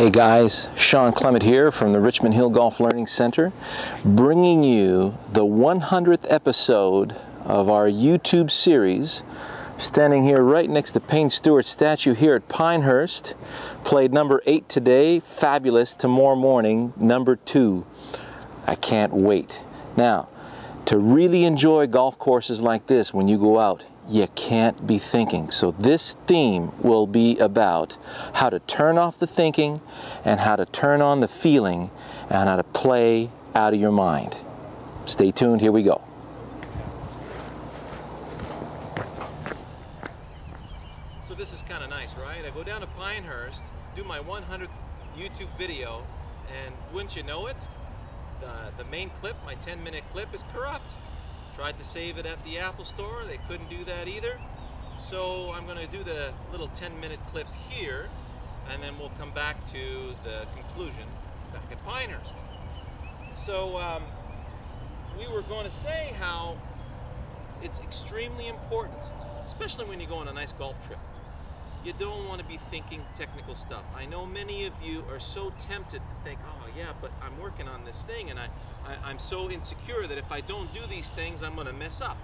Hey guys, Shawn Clement here from the Richmond Hill Golf Learning Center, bringing you the 100th episode of our YouTube series. Standing here right next to Payne Stewart's statue here at Pinehurst. Played number eight today, fabulous. Tomorrow morning, number two. I can't wait. Now, to really enjoy golf courses like this when you go out, you can't be thinking. So this theme will be about how to turn off the thinking and how to turn on the feeling and how to play out of your mind. Stay tuned, here we go. So this is kind of nice, right? I go down to Pinehurst, do my 100th YouTube video, and wouldn't you know it, the, the main clip, my 10 minute clip is corrupt. Tried to save it at the Apple Store. They couldn't do that either. So I'm going to do the little 10 minute clip here and then we'll come back to the conclusion back at Pinehurst. So um, we were going to say how it's extremely important, especially when you go on a nice golf trip. You don't want to be thinking technical stuff. I know many of you are so tempted to think, oh yeah, but I'm working on this thing and I, I, am so insecure that if I don't do these things, I'm gonna mess up.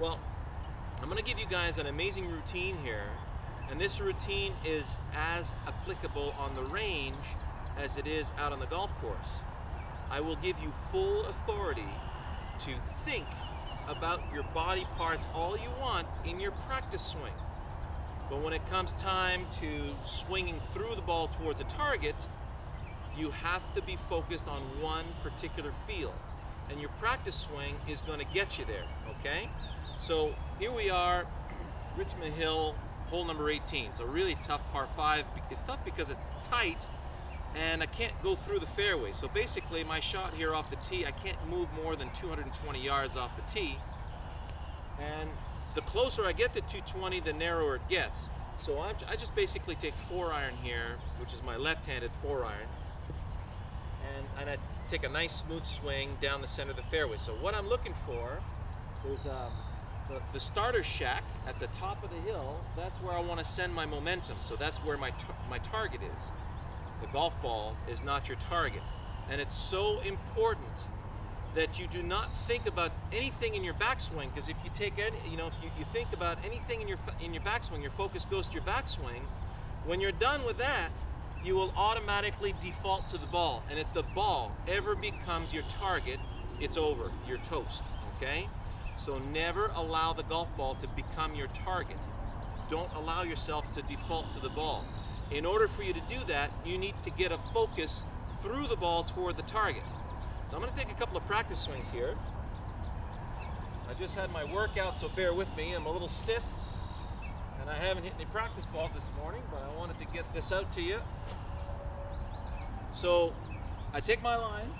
Well, I'm gonna give you guys an amazing routine here, and this routine is as applicable on the range as it is out on the golf course. I will give you full authority to think about your body parts all you want in your practice swing. But when it comes time to swinging through the ball towards a target, you have to be focused on one particular field. And your practice swing is going to get you there, okay? So here we are, Richmond Hill, hole number 18. So really tough par five. It's tough because it's tight and I can't go through the fairway. So basically my shot here off the tee, I can't move more than 220 yards off the tee. And the closer I get to 220, the narrower it gets. So I'm, i just basically take four iron here, which is my left-handed four iron, and, and I take a nice smooth swing down the center of the fairway. So what I'm looking for is um, the, the, starter shack at the top of the hill. That's where I want to send my momentum. So that's where my, my target is. The golf ball is not your target. And it's so important that you do not think about anything in your backswing because if you take any, you know, if you, you think about anything in your in your backswing, your focus goes to your backswing. When you're done with that, you will automatically default to the ball. And if the ball ever becomes your target, it's over. You're toast, okay? So never allow the golf ball to become your target. Don't allow yourself to default to the ball. In order for you to do that, you need to get a focus through the ball toward the target. So I'm going to take a couple of practice swings here. I just had my workout, so bear with me. I'm a little stiff, and I haven't hit any practice balls this morning, but I wanted to get this out to you. So I take my line.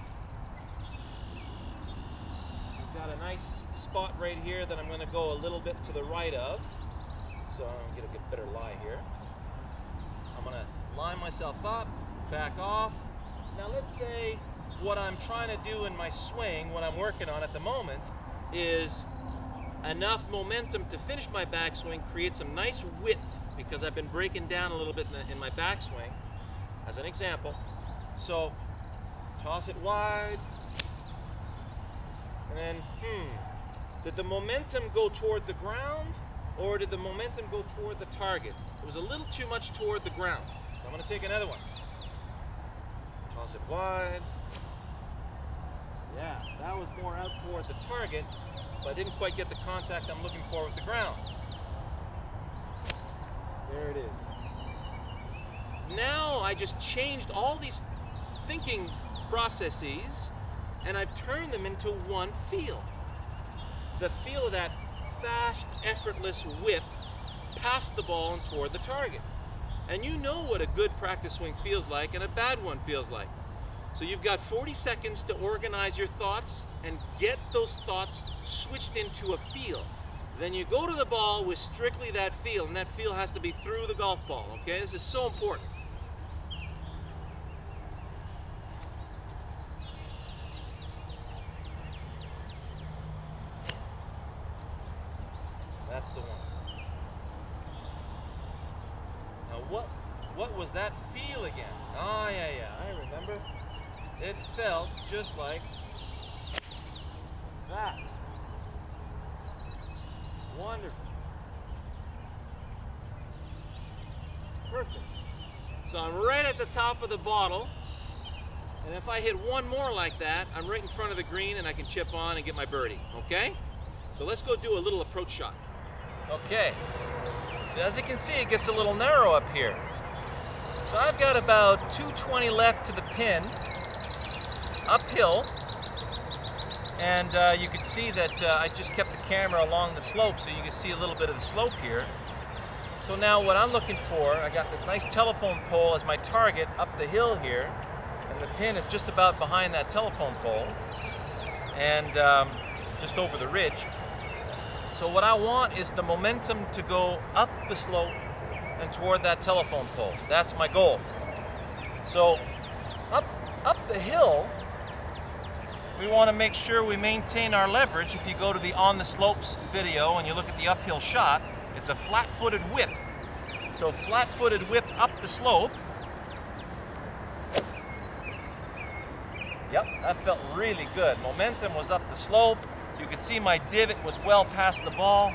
I've got a nice spot right here that I'm going to go a little bit to the right of. So I'm going to get a better lie here. I'm going to line myself up, back off. Now let's say what I'm trying to do in my swing, what I'm working on at the moment, is enough momentum to finish my backswing, create some nice width, because I've been breaking down a little bit in, the, in my backswing, as an example. So, toss it wide, and then, hmm, did the momentum go toward the ground, or did the momentum go toward the target? It was a little too much toward the ground. So I'm going to take another one. Toss it wide, yeah, that was more out toward the target, but I didn't quite get the contact I'm looking for with the ground. There it is. Now I just changed all these thinking processes and I've turned them into one feel. The feel of that fast, effortless whip past the ball and toward the target. And you know what a good practice swing feels like and a bad one feels like. So you've got 40 seconds to organize your thoughts and get those thoughts switched into a feel. Then you go to the ball with strictly that feel, and that feel has to be through the golf ball, okay? This is so important. That's the one. Now what, what was that feel again? Oh, yeah, yeah, I remember. It felt just like that. Wonderful. Perfect. So I'm right at the top of the bottle. And if I hit one more like that, I'm right in front of the green and I can chip on and get my birdie, okay? So let's go do a little approach shot. Okay, so as you can see, it gets a little narrow up here. So I've got about 220 left to the pin, uphill, and uh, you can see that uh, I just kept the camera along the slope so you can see a little bit of the slope here. So now what I'm looking for, I got this nice telephone pole as my target up the hill here, and the pin is just about behind that telephone pole, and um, just over the ridge. So what I want is the momentum to go up the slope and toward that telephone pole. That's my goal. So up, up the hill, we want to make sure we maintain our leverage. If you go to the on the slopes video and you look at the uphill shot, it's a flat-footed whip. So flat-footed whip up the slope. Yep, that felt really good. Momentum was up the slope. You could see my divot was well past the ball.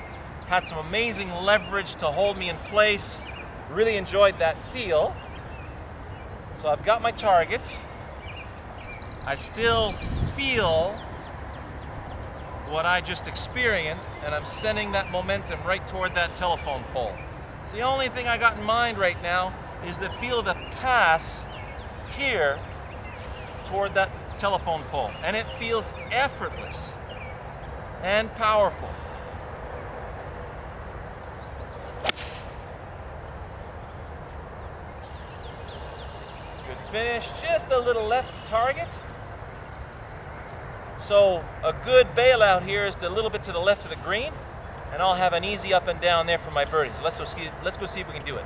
Had some amazing leverage to hold me in place. Really enjoyed that feel. So I've got my target. I still feel what I just experienced and I'm sending that momentum right toward that telephone pole. So the only thing I got in mind right now is the feel the pass here toward that telephone pole. And it feels effortless and powerful. Good finish, just a little left target. So a good bailout here is a little bit to the left of the green, and I'll have an easy up and down there for my birdies. Let's go see, let's go see if we can do it.